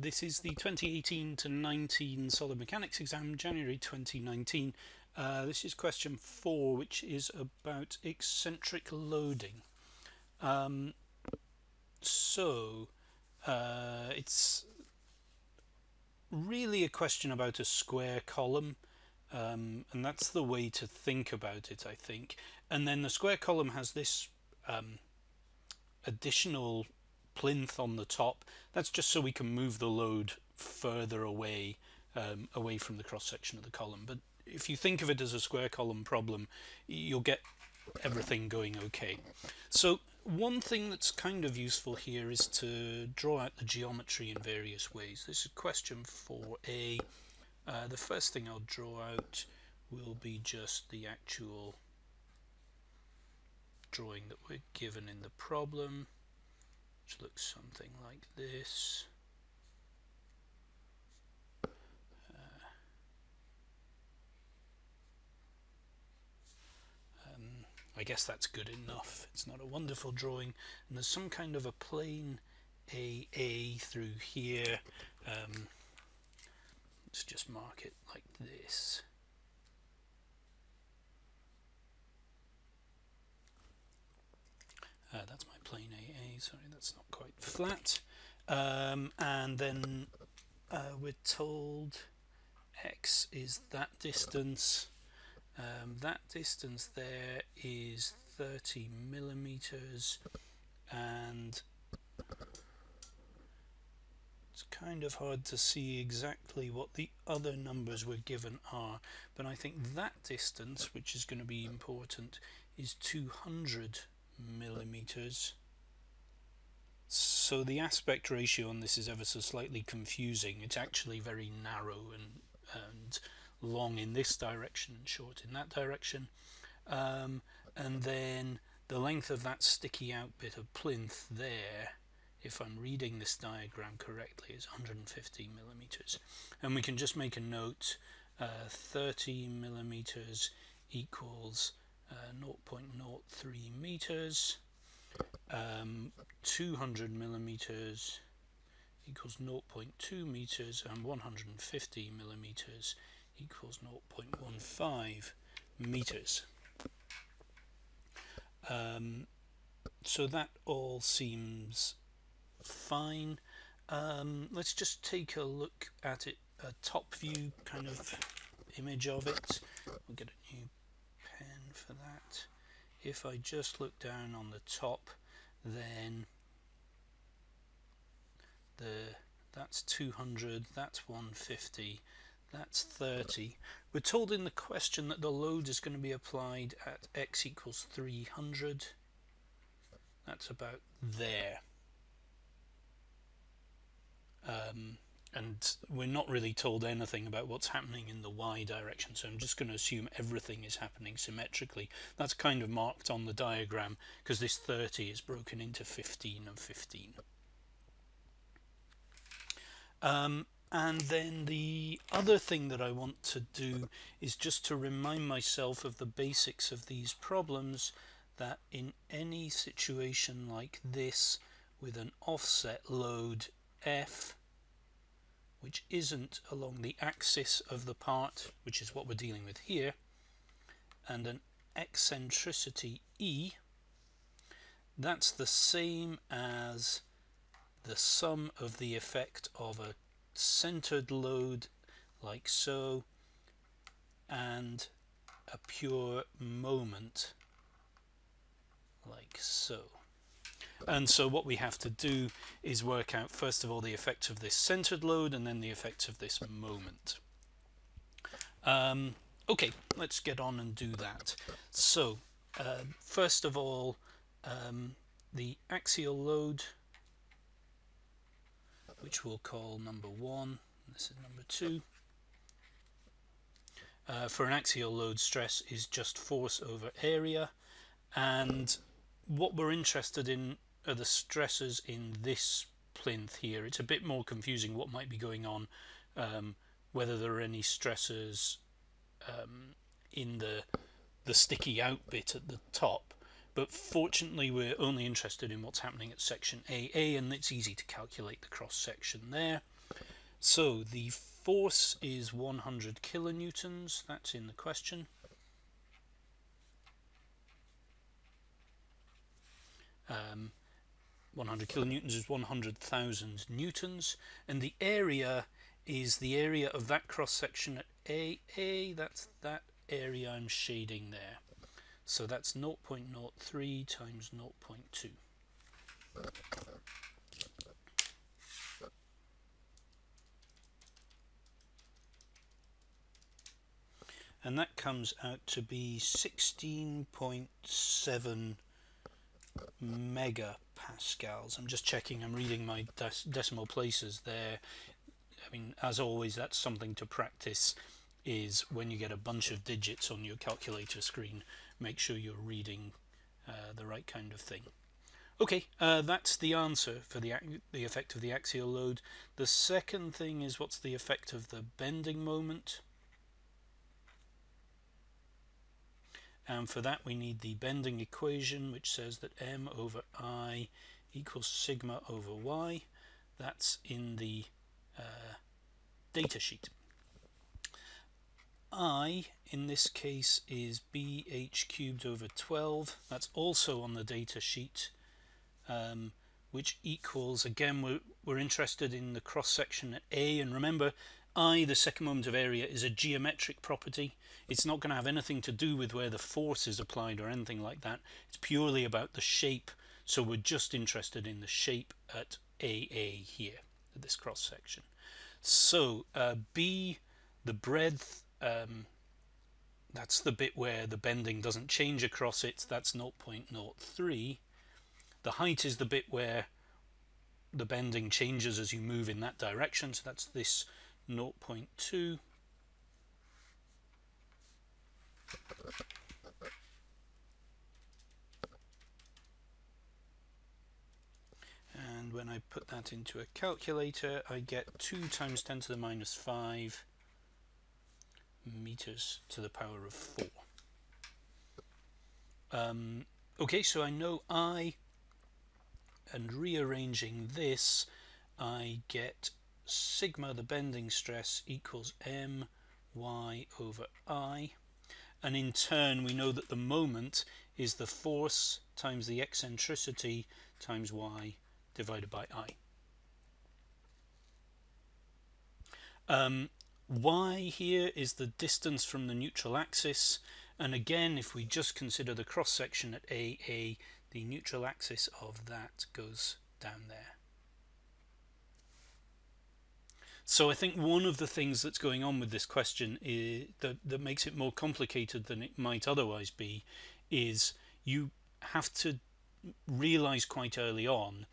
this is the 2018 to 19 solid mechanics exam, January 2019. Uh, this is question four, which is about eccentric loading. Um, so uh, it's really a question about a square column. Um, and that's the way to think about it, I think. And then the square column has this um, additional plinth on the top. That's just so we can move the load further away, um, away from the cross section of the column. But if you think of it as a square column problem, you'll get everything going okay. So one thing that's kind of useful here is to draw out the geometry in various ways. This is question 4a. Uh, the first thing I'll draw out will be just the actual drawing that we're given in the problem which looks something like this. Uh, um, I guess that's good enough. It's not a wonderful drawing, and there's some kind of a plane AA through here. Um, let's just mark it like this. Uh, that's my plane AA, sorry that's not quite flat. Um, and then uh, we're told x is that distance. Um, that distance there is 30 millimeters and it's kind of hard to see exactly what the other numbers we're given are but I think that distance which is going to be important is 200 millimeters. So the aspect ratio on this is ever so slightly confusing. It's actually very narrow and, and long in this direction and short in that direction. Um, and then the length of that sticky out bit of plinth there, if I'm reading this diagram correctly, is 150 millimeters. And we can just make a note, uh, 30 millimeters equals 0.03 meters um, 200 millimeters equals 0.2 meters and 150 millimeters equals 0.15 meters. Um, so that all seems fine. Um, let's just take a look at it a top view kind of image of it. We'll get a new for that. If I just look down on the top, then the that's 200, that's 150, that's 30. We're told in the question that the load is going to be applied at x equals 300. That's about there. Um, and we're not really told anything about what's happening in the y direction so I'm just going to assume everything is happening symmetrically. That's kind of marked on the diagram because this 30 is broken into 15 and 15 um, and then the other thing that I want to do is just to remind myself of the basics of these problems that in any situation like this with an offset load F which isn't along the axis of the part, which is what we're dealing with here, and an eccentricity E, that's the same as the sum of the effect of a centered load like so and a pure moment like so. And so what we have to do is work out first of all the effect of this centered load and then the effect of this moment. Um, okay, let's get on and do that. So uh, first of all, um, the axial load, which we'll call number one, this is number two. Uh, for an axial load stress is just force over area and what we're interested in are the stresses in this plinth here. It's a bit more confusing what might be going on, um, whether there are any stresses um, in the the sticky out bit at the top. but fortunately we're only interested in what's happening at section AA and it's easy to calculate the cross section there. So the force is 100 kilonewtons, that's in the question. Um, 100 kilonewtons is 100,000 newtons and the area is the area of that cross section at AA that's that area I'm shading there. So that's 0.03 times 0.2 and that comes out to be 16.7 megapascals. I'm just checking, I'm reading my decimal places there. I mean, as always, that's something to practice is when you get a bunch of digits on your calculator screen, make sure you're reading uh, the right kind of thing. Okay, uh, that's the answer for the, the effect of the axial load. The second thing is what's the effect of the bending moment? And for that we need the bending equation which says that m over i equals sigma over y. That's in the uh, data sheet. I in this case is bh cubed over 12 that's also on the data sheet um, which equals again we're, we're interested in the cross section at a. And remember I, the second moment of area, is a geometric property. It's not going to have anything to do with where the force is applied or anything like that. It's purely about the shape. So we're just interested in the shape at AA here, at this cross section. So uh, B, the breadth, um, that's the bit where the bending doesn't change across it. That's 0.03. The height is the bit where the bending changes as you move in that direction. So that's this 0.2 and when I put that into a calculator I get 2 times 10 to the minus 5 meters to the power of 4 um, okay so I know I and rearranging this I get sigma, the bending stress, equals my over i. And in turn, we know that the moment is the force times the eccentricity times y divided by i. Um, y here is the distance from the neutral axis and again if we just consider the cross section at AA the neutral axis of that goes down there. So I think one of the things that's going on with this question is, that, that makes it more complicated than it might otherwise be is you have to realize quite early on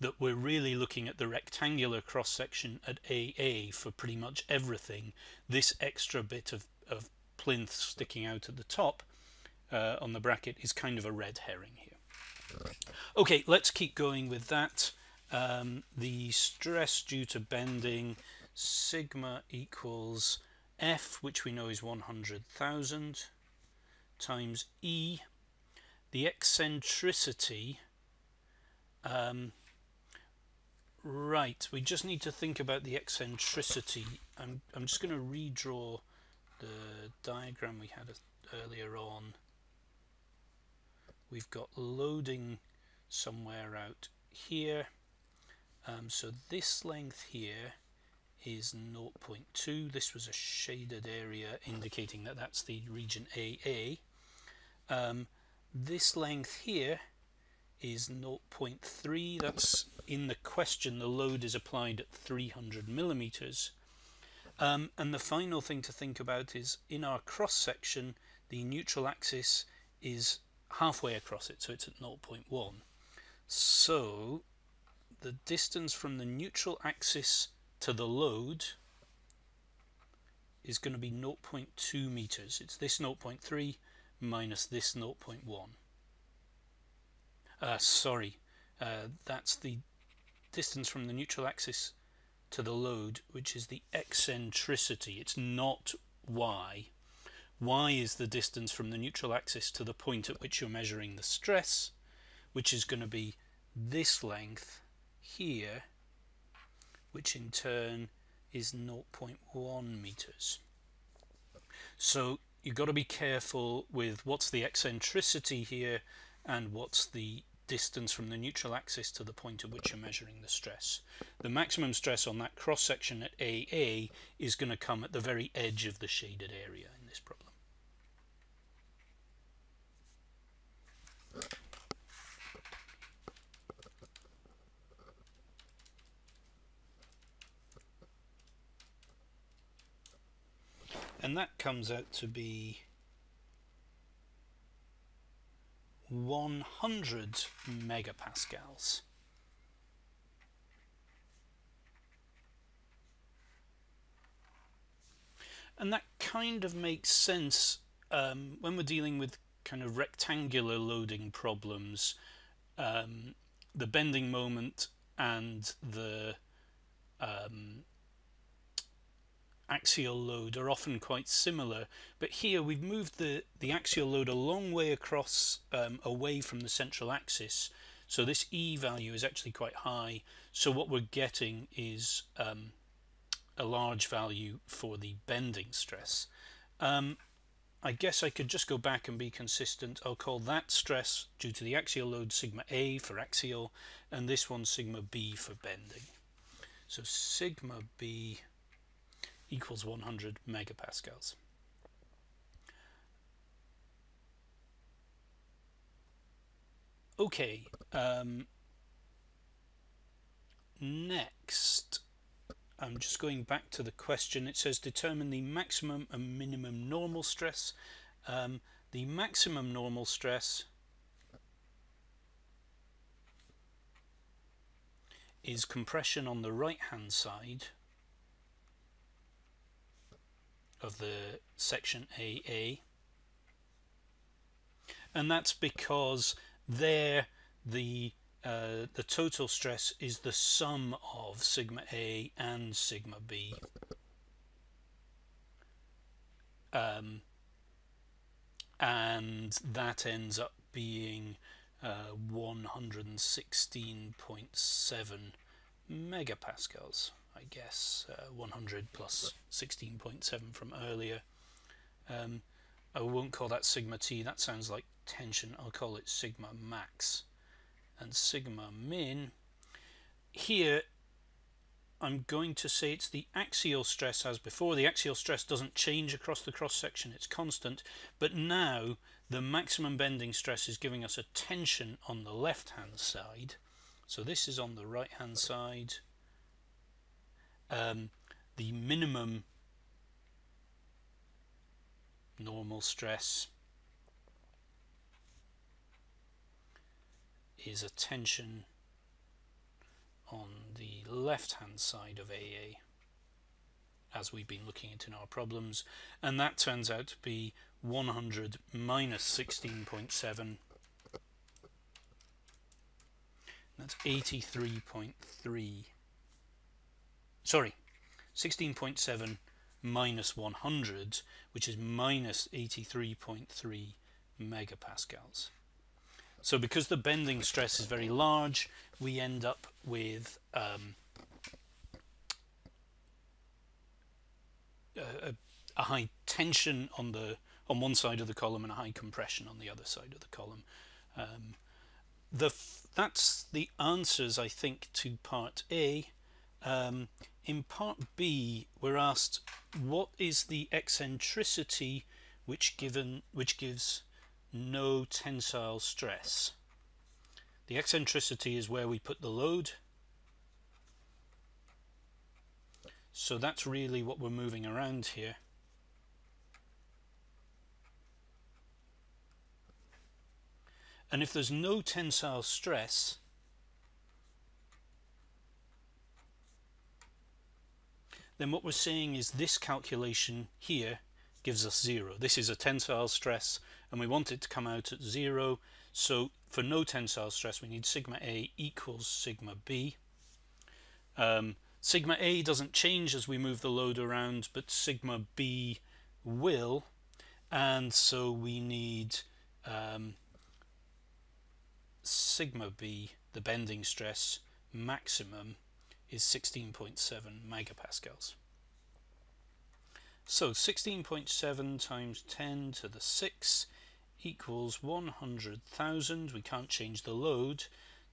that we're really looking at the rectangular cross section at AA for pretty much everything. This extra bit of, of plinth sticking out at the top uh, on the bracket is kind of a red herring here. Okay, let's keep going with that. Um, the stress due to bending sigma equals F, which we know is 100,000, times E. The eccentricity, um, right, we just need to think about the eccentricity. I'm, I'm just going to redraw the diagram we had earlier on. We've got loading somewhere out here. Um, so this length here is 0.2 this was a shaded area indicating that that's the region AA um, this length here is 0.3 that's in the question. The load is applied at 300 millimeters. Um, and the final thing to think about is in our cross section the neutral axis is halfway across it so it's at 0.1 so the distance from the neutral axis to the load is going to be 0.2 meters. It's this 0.3 minus this 0.1. Uh, sorry, uh, that's the distance from the neutral axis to the load, which is the eccentricity. It's not y. y is the distance from the neutral axis to the point at which you're measuring the stress, which is going to be this length here, which in turn is 0.1 meters. So you've got to be careful with what's the eccentricity here and what's the distance from the neutral axis to the point at which you're measuring the stress. The maximum stress on that cross section at AA is going to come at the very edge of the shaded area in this problem. And that comes out to be 100 megapascals. And that kind of makes sense um, when we're dealing with kind of rectangular loading problems. Um, the bending moment and the um, axial load are often quite similar but here we've moved the the axial load a long way across um, away from the central axis. So this E value is actually quite high. So what we're getting is um, a large value for the bending stress. Um, I guess I could just go back and be consistent. I'll call that stress due to the axial load sigma A for axial and this one sigma B for bending. So sigma B equals 100 megapascals. Okay, um, next, I'm just going back to the question. It says determine the maximum and minimum normal stress. Um, the maximum normal stress is compression on the right hand side of the section AA and that's because there the uh, the total stress is the sum of sigma A and sigma B. Um, and that ends up being uh, 116.7 megapascals I guess uh, 100 plus 16.7 from earlier. Um, I won't call that sigma t, that sounds like tension, I'll call it sigma max. And sigma min, here I'm going to say it's the axial stress as before. The axial stress doesn't change across the cross section, it's constant. But now the maximum bending stress is giving us a tension on the left hand side. So this is on the right hand side um, the minimum normal stress is a tension on the left hand side of AA as we've been looking at in our problems and that turns out to be 100 minus 16.7 that's 83.3 sorry 16.7 minus 100 which is minus 83.3 megapascals. So because the bending stress is very large we end up with um, a, a, high tension on the on one side of the column and a high compression on the other side of the column. Um, the that's the answers I think to part A. Um, in part B we're asked what is the eccentricity which given which gives no tensile stress? The eccentricity is where we put the load. So that's really what we're moving around here. And if there's no tensile stress then what we're saying is this calculation here gives us zero. This is a tensile stress and we want it to come out at zero. So for no tensile stress we need sigma A equals sigma B. Um, sigma A doesn't change as we move the load around but sigma B will and so we need um, sigma b, the bending stress maximum is 16.7 megapascals. So 16.7 times 10 to the 6 equals 100,000, we can't change the load,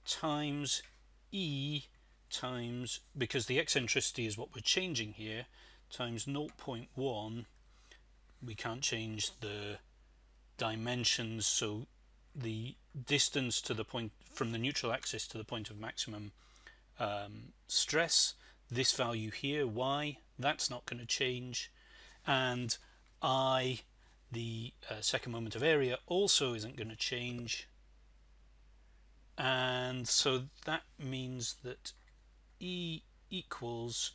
times E times, because the eccentricity is what we're changing here, times 0.1, we can't change the dimensions, so the distance to the point from the neutral axis to the point of maximum um, stress, this value here, y, that's not going to change, and I, the uh, second moment of area, also isn't going to change. And so that means that E equals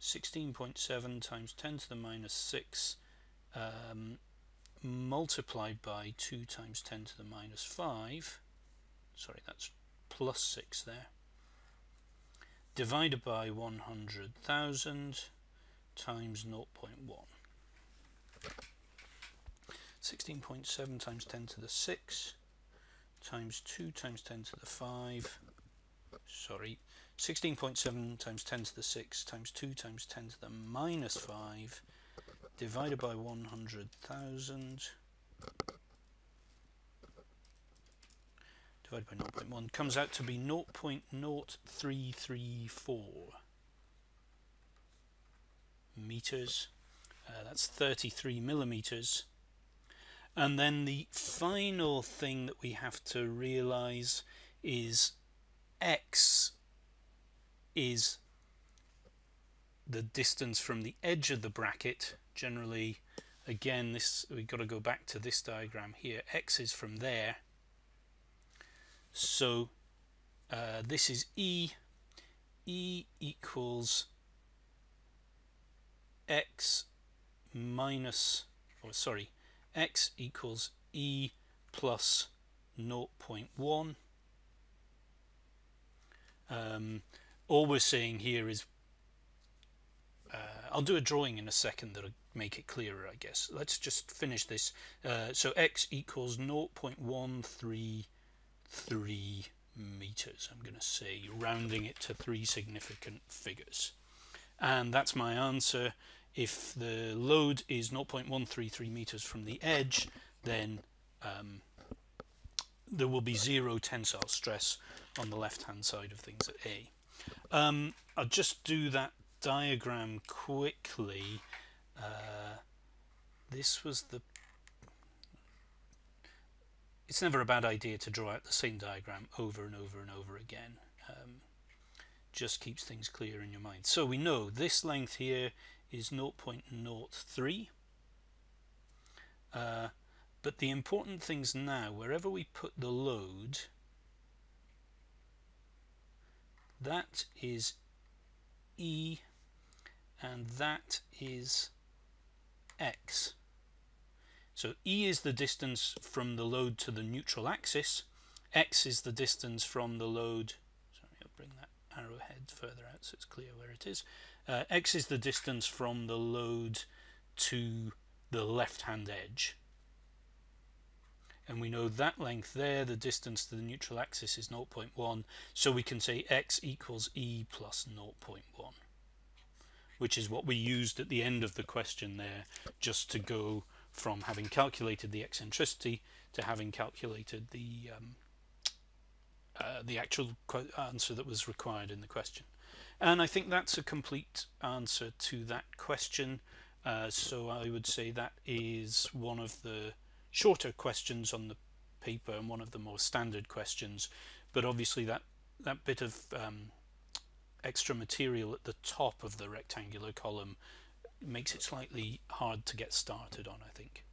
16.7 times 10 to the minus 6 um, multiplied by 2 times 10 to the minus 5 sorry that's plus 6 there divided by 100,000 times 0.1 16.7 times 10 to the 6 times 2 times 10 to the 5 sorry 16.7 times 10 to the 6 times 2 times 10 to the minus 5 divided by 100,000 divided by 0.1 comes out to be 0.0334 meters. Uh, that's 33 millimeters. And then the final thing that we have to realize is x is the distance from the edge of the bracket. Generally again this we've got to go back to this diagram here. X is from there so uh, this is E. E equals x minus or sorry x equals e plus 0.1 um, all we're saying here is uh, I'll do a drawing in a second that'll make it clearer I guess. Let's just finish this. Uh, so x equals 0.133 meters I'm going to say rounding it to three significant figures and that's my answer if the load is 0.133 meters from the edge then um, there will be zero tensile stress on the left hand side of things at A. Um, I'll just do that diagram quickly. Uh, this was the it's never a bad idea to draw out the same diagram over and over and over again. Um, just keeps things clear in your mind. So we know this length here is 0.03 uh, but the important things now wherever we put the load that is E and that is X so E is the distance from the load to the neutral axis. X is the distance from the load. Sorry I'll bring that arrowhead further out so it's clear where it is. Uh, x is the distance from the load to the left hand edge. And we know that length there the distance to the neutral axis is 0.1 so we can say x equals e plus 0.1 which is what we used at the end of the question there just to go from having calculated the eccentricity to having calculated the um, uh, the actual answer that was required in the question and I think that's a complete answer to that question. Uh, so I would say that is one of the shorter questions on the paper and one of the more standard questions. But obviously that, that bit of um, extra material at the top of the rectangular column makes it slightly hard to get started on, I think.